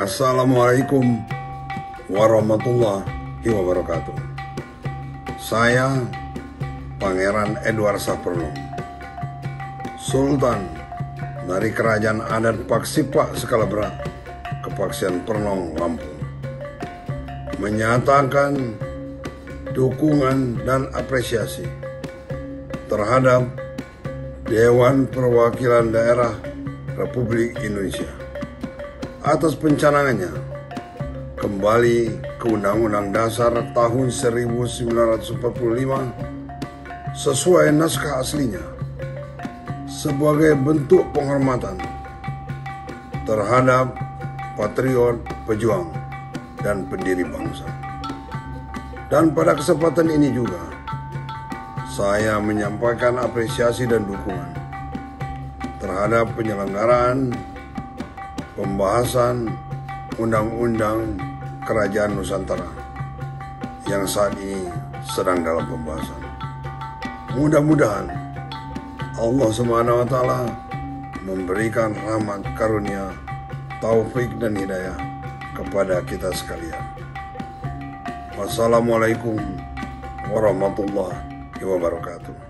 Assalamualaikum warahmatullahi wabarakatuh. Saya Pangeran Edward Saperlong, Sultan dari Kerajaan Adat Paksipak Skala Berat, Kepaksian Pernong, Lampung, menyatakan dukungan dan apresiasi terhadap Dewan Perwakilan Daerah Republik Indonesia atas pencanangannya kembali ke Undang-Undang Dasar tahun 1945 sesuai naskah aslinya sebagai bentuk penghormatan terhadap patriot, pejuang, dan pendiri bangsa. Dan pada kesempatan ini juga saya menyampaikan apresiasi dan dukungan terhadap penyelenggaraan pembahasan Undang-Undang Kerajaan Nusantara yang saat ini sedang dalam pembahasan. Mudah-mudahan Allah Subhanahu wa taala memberikan rahmat karunia, taufik dan hidayah kepada kita sekalian. Wassalamualaikum warahmatullahi wabarakatuh.